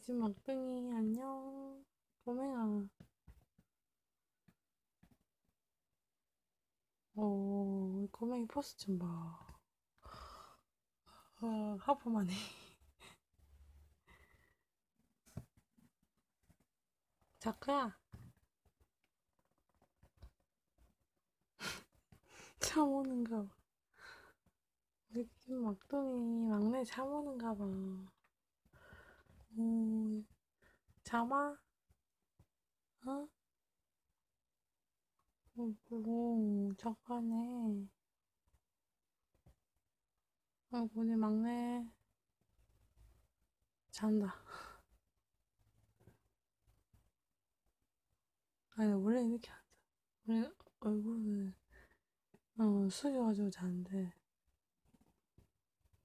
집 막둥이 안녕. 꼬맹아. 어, 꼬맹이 포스 좀 봐. 어, 하품하네. 자크야. 참 오는가 봐. 우리 집 막둥이 막내 참 오는가 봐. 오, 자마? 어? 오, 작가네. 아이고, 우리 막내 잔다. 아니, 원래 이렇게 안 자. 원래 얼굴을, 어, 숙여가지고 자는데,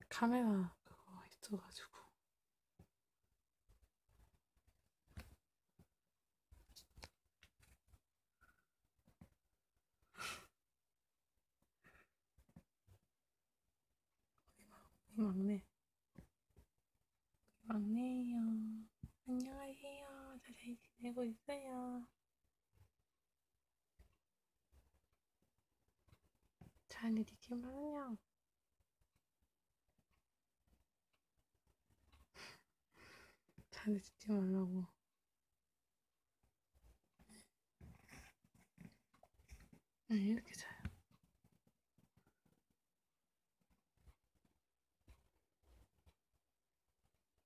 카메라 그거 있어가지고. 막내. 막내예요. 안녕하세요. 잘 지내고 있어요. 잘 지내지 말아요. 잘 지지 말라고. 아니, 이렇게 자요.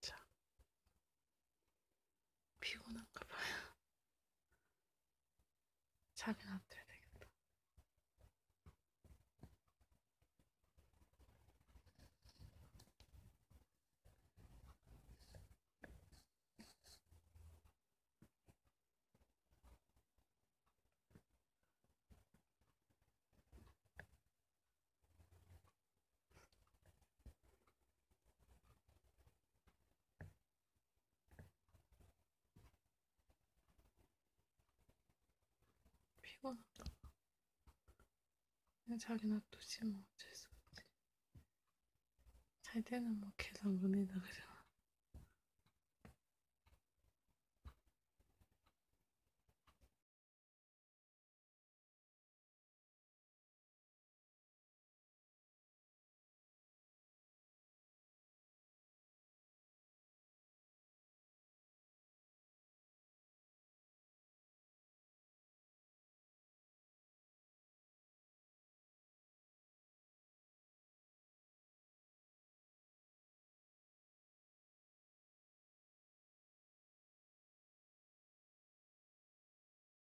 자. 피곤한가 봐요. 자기 놔 피곤한가 봐. 그냥 자기 놔두지 뭐 어쩔 수 없지. 잘 때는 뭐 계속 눈에다 그잖아.